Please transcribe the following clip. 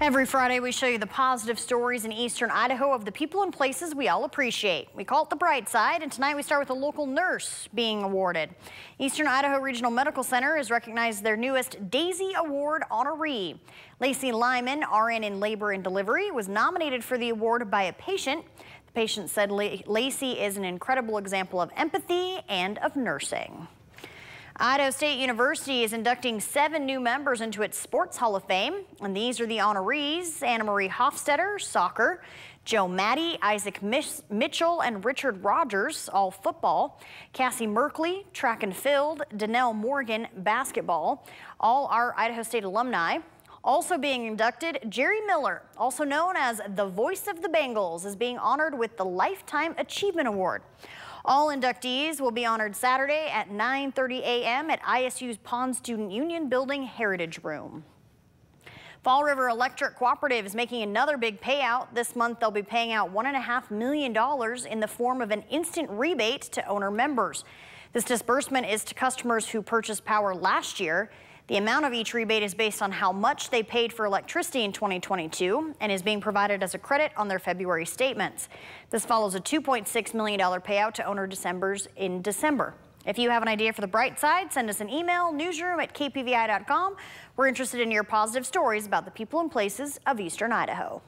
Every Friday, we show you the positive stories in eastern Idaho of the people and places we all appreciate. We call it the bright side, and tonight we start with a local nurse being awarded. Eastern Idaho Regional Medical Center has recognized their newest Daisy Award honoree. Lacey Lyman, RN in Labor and Delivery, was nominated for the award by a patient. The patient said Lacey is an incredible example of empathy and of nursing. Idaho State University is inducting seven new members into its Sports Hall of Fame, and these are the honorees, Anna Marie Hofstetter, soccer, Joe Maddie, Isaac Mitchell, and Richard Rogers, all football, Cassie Merkley, track and field, Danelle Morgan, basketball, all are Idaho State alumni. Also being inducted, Jerry Miller, also known as the voice of the Bengals, is being honored with the Lifetime Achievement Award. All inductees will be honored Saturday at 9.30 a.m. at ISU's Pond Student Union Building Heritage Room. Fall River Electric Cooperative is making another big payout. This month, they'll be paying out $1.5 million in the form of an instant rebate to owner members. This disbursement is to customers who purchased power last year. The amount of each rebate is based on how much they paid for electricity in 2022 and is being provided as a credit on their February statements. This follows a $2.6 million payout to owner December's in December. If you have an idea for the bright side, send us an email, newsroom at kpvi.com. We're interested in your positive stories about the people and places of Eastern Idaho.